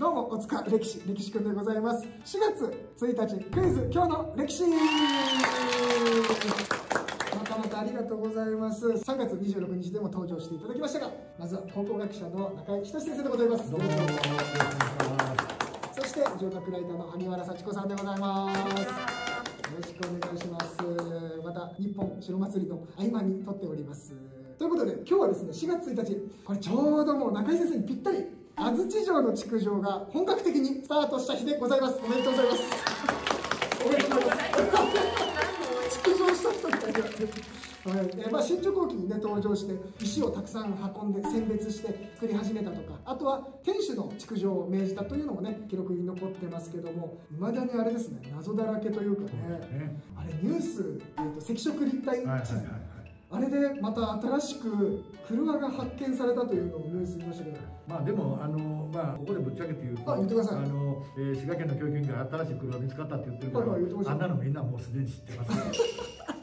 どうも、おつか歴史、歴史くんでございます。4月1日、クイズ、今日の歴史またまたありがとうございます。3月26日でも登場していただきましたが、まずは考古学者の中井仁先生でございます。どうも、そして、上達ライターの萩原幸子さんでございます。よろしくお願いします。また、日本城祭りの合間に撮っております。ということで、今日はですね、4月1日、これちょうどもう中井先生にぴったり、安土城の築城が本格的にスタートした日でございます。おめでとうございます。おめでとうございます。築城した人みたいな。はいえーまあ、新宿後期にね登場して石をたくさん運んで選別して作り始めたとかあとは天守の築城を命じたというのもね記録に残ってますけどもいまだにあれですね謎だらけというかねねあれニュース、えーと赤色立体地図、はいはいはいはいあれでまた新しく車が発見されたというのをニュース見ましたけど。まあでもあのまあここでぶっちゃけて言うとあ言ってください。あの、えー滋賀県の教育委員会新しい車が見つかったって言ってるけどあんなのみんなもうすでに知ってます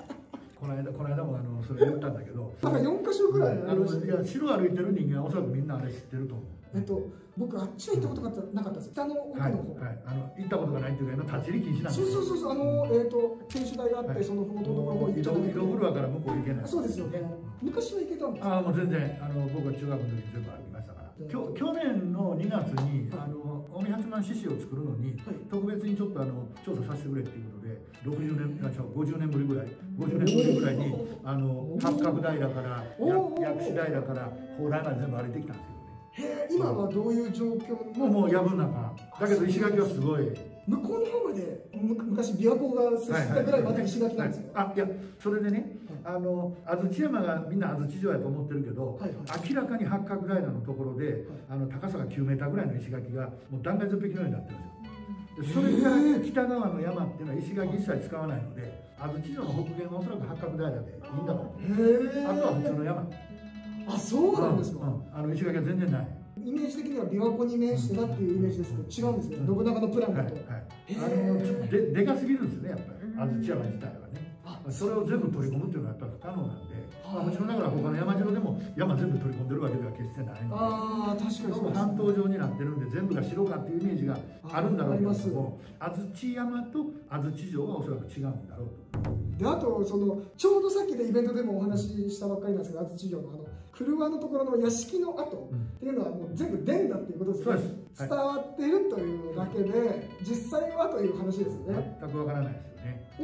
この間この間もあのそれ言ったんだけど。なんか4箇所ぐらいあのいや城歩いてる人間はおそらくみんなあれ知ってると思う。えっと僕あっちは行ったことがなかったです北の奥のはい、方、はい、あの行ったことがないっていうか立ち入り禁止なんですそうそうそうそう。あのえっ、と天守台があって、はい。その麓のところも行っちゃダメで動フロアから向こう行けない。そうですよね。昔は行けたんですああもう全然あの僕は中学の時に全部歩きましたからきょ去年の2月にあの近江八幡獅子を作るのに、はい。特別にちょっとあの調査させてくれっていうことで60年あ違う50年ぶりぐらい50年ぶりぐらいにあの八角平から薬師平から蓬莱まで全部歩いてきたんですよね。へえ今はどういう状況？もうもう藪の中。だけど石垣はすごい。向こうの方までむ昔琵琶湖が進んだぐらいまで石垣なんですよ、はいはい。あいやそれでね、あの安土山がみんな安土城やと思ってるけど、はいはい。明らかに八角平のところで、あの高さが9メーターぐらいの石垣がもう断崖絶壁のようになってるんですよ。でそれから北側の山っていうのは石垣一切使わないので安土城の北限はおそらく八角平でいいんだろう。あとは普通の山。あそうなんですか、うんうん。あの石垣は全然ない。イメージ的には琵琶湖に面してたっていうイメージですけど違うんですね、信長のプランはいだと、はい、へー。あのちょっとででかすぎるんですねやっぱり。うん。安土山自体はね。あそれを全部取り込むっていうのはやっぱり不可能なんで、はい。まあ、もちろんながら他の山城でも山全部取り込んでるわけでは決してないのああ確かにそう半島状になってるんで全部が白かっていうイメージがあるんだろうけども安土山と安土城はおそらく違うんだろうと。であとそのちょうどさっきでイベントでもお話ししたばっかりなんですけど安土城のあの車のところの屋敷の跡うんっていうのはもう全部伝だっていうことですよねそうです。はい。伝わっているというだけで実際はという話ですよね。全くわからないですよね。大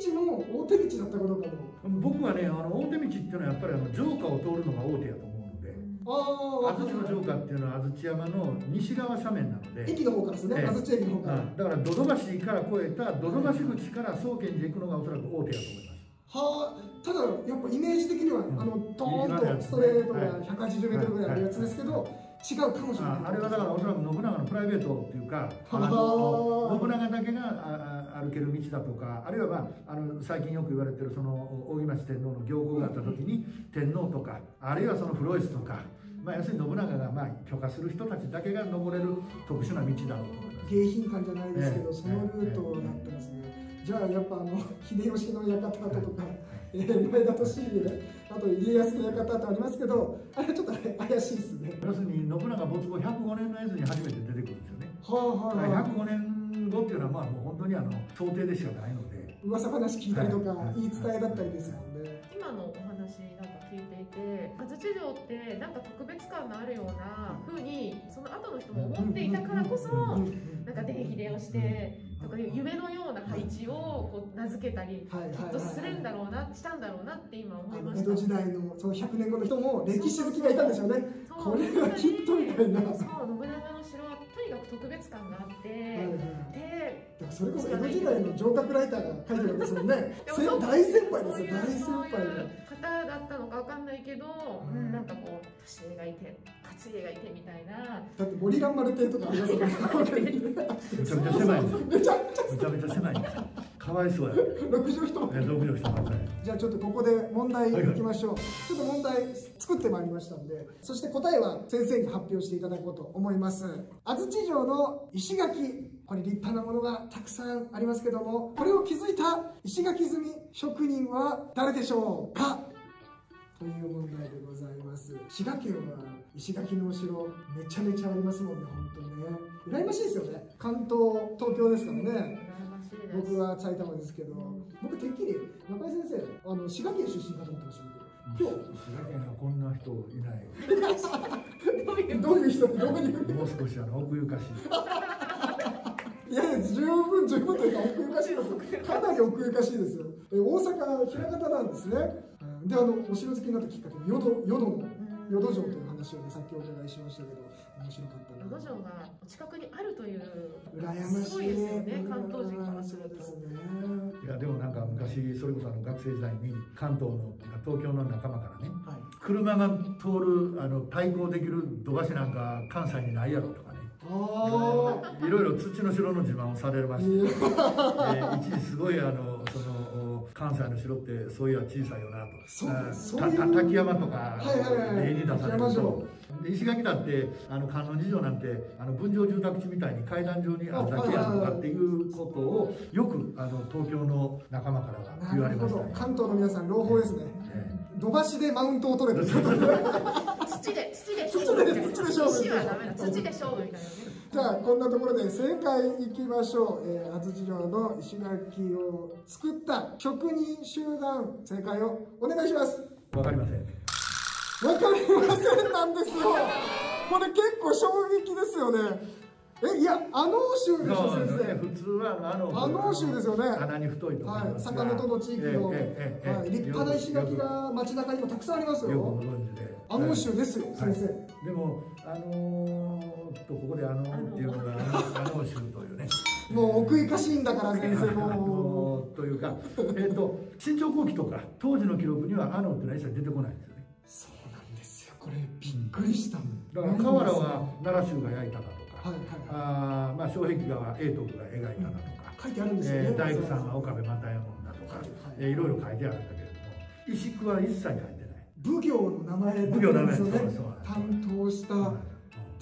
手道も大手道だったことかも。僕はねあの大手道っていうのはやっぱりあの城下を通るのが大手やと思うのでああ安土の城下っていうのは安土山の西側斜面なので駅の方からですね、ええ。安土駅の方から、うんだから土戸橋から越えた土戸橋口から宗建寺へ行くのがおそらく大手やと思います。はあ。ただやっぱイメージ的には、ん。あのドーンとストレートが180メートルぐらいあるやつですけど、違うかもしれない。ああれはだからおそらく信長のプライベートっていうか信長だけが歩ける道だとかあるいは、まあ、あの最近よく言われてるその大井町天皇の行幸があった時に天皇とかあるいはそのフロイスとか、まあ、要するに信長がまあ許可する人たちだけが登れる特殊な道だろうと思います。迎賓館じゃないですけど、ええ。そのルートだったんですね、じゃあやっぱあの秀吉の館跡とか、えー前田利家あと家康の館とありますけどあれちょっと怪しいですね。要するに信長没後105年のやつに初めて出てくるんですよね。はあはあ、はあ、105年後っていうのはまあもう本当にあの想定でしかないので。噂話聞いたりとか、はい言い伝えだったりですもんね、今のお話なんか聞いていて安土城ってなんか特別感のあるような風にその後の人も思っていたからこそなんか電気電をしてとかいう夢のような配置をこう名付けたりはいきっとするんだろうなしたんだろうなって今思いました。江戸時代のその100年後の人も歴史好きがいたんでしょうね。これはきっとみたいな。そう信長の城はとにかく特別感があって、はいはい。でだからそれこそ江戸時代の城郭ライターが書いてるわけですもんね。そう大先輩ですよ。大先輩方だったのかわかんないけど、うんうん、なんかこう私がいて勝家がいてみたいな。だって森蘭丸亭とかありますよね。めちゃめちゃ狭いんですよめちゃめちゃめちゃ狭いんですかわいそうや六畳一間え独自の人ばっかりじゃあちょっとここで問題いきましょう、ちょっと問題作ってまいりましたんでそして答えは先生に発表していただこうと思います。安土城の石垣これ立派なものがたくさんありますけどもこれを築いた石垣積み職人は誰でしょうか？という問題でございます。滋賀県は石垣のお城めちゃめちゃありますもんね本当にね。羨ましいですよね。関東東京ですからね。羨ましいです。僕は埼玉ですけど。僕てっきり中井先生あの滋賀県出身かと思ってましたけど今日。滋賀県はこんな人いないどういう？どういう人？どういう？もう少しあの奥ゆかしい。いやいや十分十分というか奥ゆかしいですかなり奥ゆかしいですよ。え大阪枚方なんですね。うんであのお城好きになったきっかけ淀淀の淀城という話をねさっきお伺いしましたけど面白かったな。淀城が近くにあるという羨ましいすごいですよね関東人からすると。ですねいやでもなんか昔それこそあの学生時代に関東の東京の仲間からねはい。車が通るあの対抗できる土橋なんか関西にないやろとかね。あいろいろ土の城の自慢をされまして、えー一時すごいあのその関西の城ってそういや小さいよなと。そうあーそういう。たた滝山とか例に出されると。で石垣だってあの観音寺城なんてあの分譲住宅地みたいに階段上にあるだけやとかっていうことをよくあの東京の仲間からはな言われましたね。関東の皆さん朗報ですね。え土橋でマウントを取れた 土で勝負みたいな土で勝負土で勝負みたいなねじゃあこんなところで正解いきましょう、えー、安土城の石垣を作った職人集団正解をお願いします。えわかりません。わかりませんなんですよ。これ結構衝撃ですよねえいやあの州でしょ先生。普通はあのあの州ですよね。鼻に太いとはい、坂本の地域の、ええはい、立派な石垣が街中にもたくさんありますよ。よくご存知で。あの州ですよ、はい。先生。でもあのー、とここであのーっていうのが あの州というね。もう奥ゆかしいんだから先生あもというかえっ、と新朝後期とか当時の記録にはあのってのは一切出てこないんですよね。そうなんですよ。これびっくりしただから河原は奈良州が焼いただと。か、はいはいあーまあ障壁画は永徳が描いただとか、書いてあるんですよね、えー大工さんは岡部又右衛門だとか、はいはいえーいろいろ書いてあるんだけれども。石工は一切書いてない。奉行の名前だ奉行の名前。ですよね担当した、うん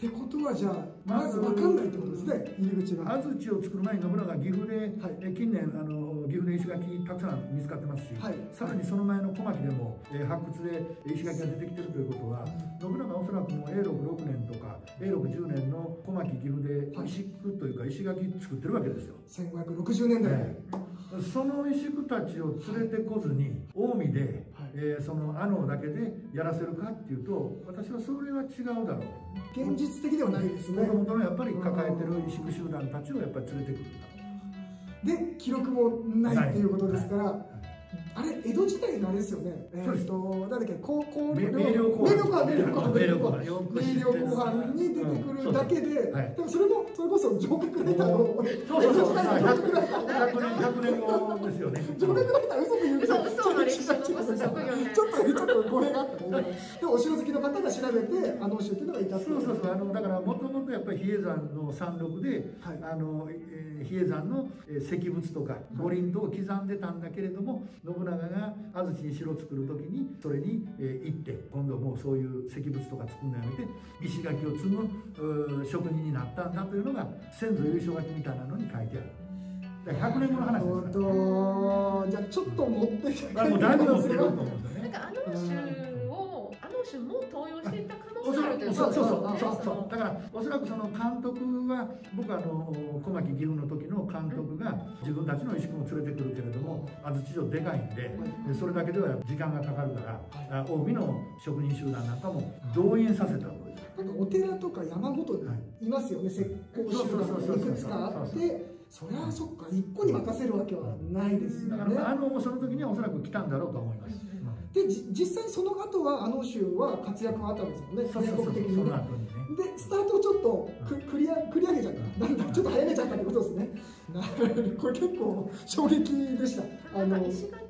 ってことはじゃあまず分かんないってことですね。入り口が。安土を作る前に信長は岐阜で、はい。え近年あの岐阜で石垣たくさん見つかってますし、はい。さらにその前の小牧でも、えー発掘で石垣が出てきてるということは、信長はおそらくもう永禄6年とか永禄10年の小牧岐阜ではい。石工というか石垣作ってるわけですよ。1560年代、ええ。その石工たちを連れてこずに近江で、はいえーその阿能だけでやらせるかっていうと私はそれは違うだろう。現実的ではないですね。もともとのやっぱり抱えてる石工集団たちをやっぱり連れてくるんだ。で記録もないっていうことですから、はいあれ江戸時代のあれですよね。えそうです。ー、となんだっけ高校明明瞭公明瞭公明瞭公明瞭公明明瞭公藩に出てくるだけで、はい。でもそれもそれこそ上角レターのそう。そうそう、江戸時代の上角レター100年、100年後ですよね。上角レター嘘く言うけど嘘嘘の歴史を残す。職業みたいなちょっとちょっと語弊があったねでお城好きの方が調べてあの州っていうのがいたそうそうそう、あの、だから、もやっぱり比叡山の山麓で、はいあの、えー比叡山のえー石仏とか五輪等を刻んでたんだけれども、信長が安土に城を作る時に、それに、えー行って、今度もうそういう石仏とか作るのやめて、石垣を積む職人になったんだというのが、先祖優勝書きみたいなのに書いてある。だから100年後の話ですから。とじゃあちょっと持ってきてあもうだいぶ持ってると思うんですよね。なんかあの州をあの州も登用していた可能性があるというくそうそうそう。ことそう。そう。だからおそらくその監督は僕はあの小牧岐阜の時の監督が自分たちの石工を連れてくるけれども安土城でかいんででそれだけでは時間がかかるからあ近江の職人集団なんかも動員させたわけですなんかお寺とか山ごとにいますよね、石膏集団が。いくつかあってそりゃそっか一個に任せるわけはないですよね。だからあのその時にはおそらく来たんだろうと思います、でじ実際その後はあの州は活躍はあったんですもんね。全国的にね。でスタートをちょっとく繰り上繰り上げちゃった。なんだちょっと早めちゃったってことですね。なこれ結構衝撃でした。あのなんか石垣だ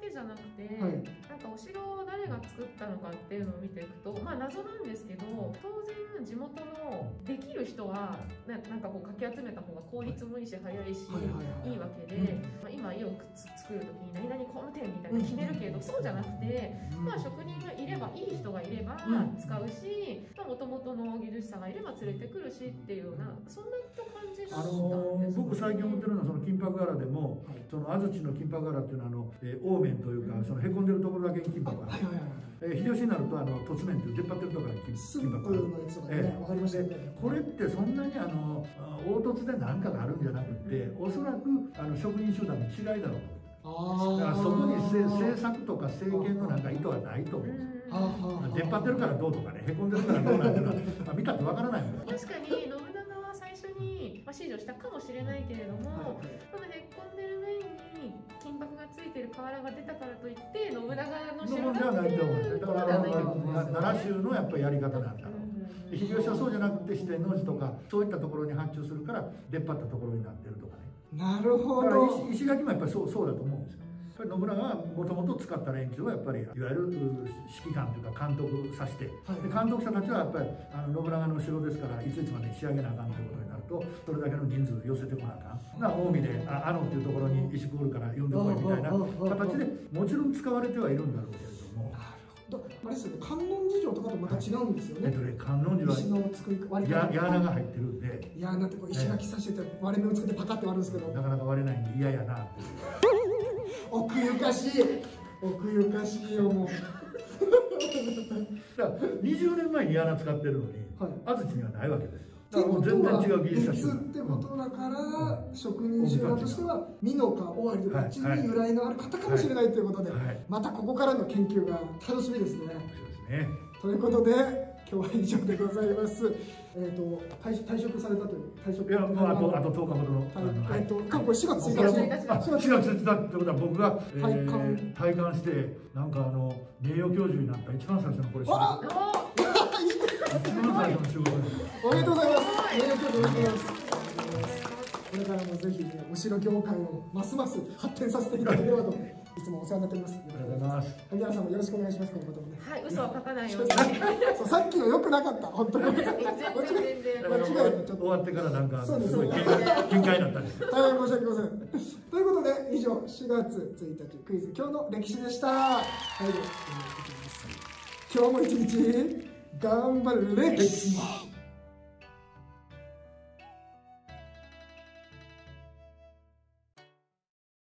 けじゃなくて、はいなんかお城を誰が作ったのかっていうのを見ていくとまあ謎なんですけど当然地元のできる人はななんかこうかき集めた方が効率もいいし早いし、はいはいわけで、まあ、今家をつ作る時に何々工務店みたいなの決めるけど、そうじゃなくて、まあ、職人がいればいい人がいればうん。使うしもともとの技術者がいれば連れてくるしっていうようなそんな感じがあのー僕最近思ってるのはその金箔柄でも、はい。その安土の金箔柄っていうのはあの、えー、凹面というかそのへこんでるところだけに金箔がある、はいはいはいえー秀吉になるとあの凸面っていう出っ張ってるところが金金箔。ええ。わかりました。ねでこれってそんなにあのあ凹凸で何かがあるんじゃなくておそらくあの職人集団の違いだろうだからそこにせー制作とか政権のなんか意図はないと思うんです。出っ張ってるからどうとかねへこんでるからどうなんていうのはま あ見たってわからないもん。確かに信長は最初に、まあ、指示をしたかもしれないけれども、はいこのへっこんでる面に金箔がついてる瓦が出たからといって信長のそ城うではないうんですよ。だからあではないと思うんです。よの奈良州のやっぱりやり方なんだろう。秀吉はそうじゃなくて四天王寺とかそういったところに発注するから出っ張ったところになってるとかねなるほど。石石垣もやっぱりそうそうだと思うんですよ。やっぱり信長はもともと使った連中はやっぱりいわゆるう指揮官というか監督させて、はい。で監督者たちはやっぱりあの信長の城ですからいついつまでに仕上げなあかんということになるとそれだけの人数寄せてこなあかん。だから近江でああのっていうところに石工おるから呼んでこいみたいな形でもちろん使われてはいるんだろうけれどもあれですよね観音寺城とかとまた違うんですよね。えっとね観音寺は石の作り割りや方矢穴が入ってるんで。いやなんてこう石垣刺してて割れ目をつけてパカって割るんですけど。なかなか割れないんで嫌やな。って奥ゆかしい奥ゆかしいよもう。だから20年前に矢穴使ってるのにはい。安土にはないわけですだからもう全然違う技術者別ってことだから、職人集団としては美濃か尾張どっちに由来のある方かもしれないということで、はい。またここからの研究が楽しみですね。そうですね。ということで今日は以上でございます。えっ、と退退職されたという退職いやもうあとあと10日ほどのあのはい、えっ、と過去4月1これはもう日あ4月1日。だってことは僕が、え体ー感。体感してなんかあの名誉教授になった一番最初のこれあおおめでとうございます。おめでとうございます。これからもぜひねお城業界をますます発展させていた。だければといつもお世話になっております。ありがとうございます萩原さんもよろしくお願い。します。このこともね。はい、嘘は書かない。ように。そうさっきの良くなかった本当に。全然全然間違えたちょっと終わってからなんかそうですすごい。限界限界だったんです大変申し訳ござい。ません。とい。うことで、以上、4月1日クイズ、今日の歴史でした。はい、では、えーい。ます。今日も一日、頑張る歴史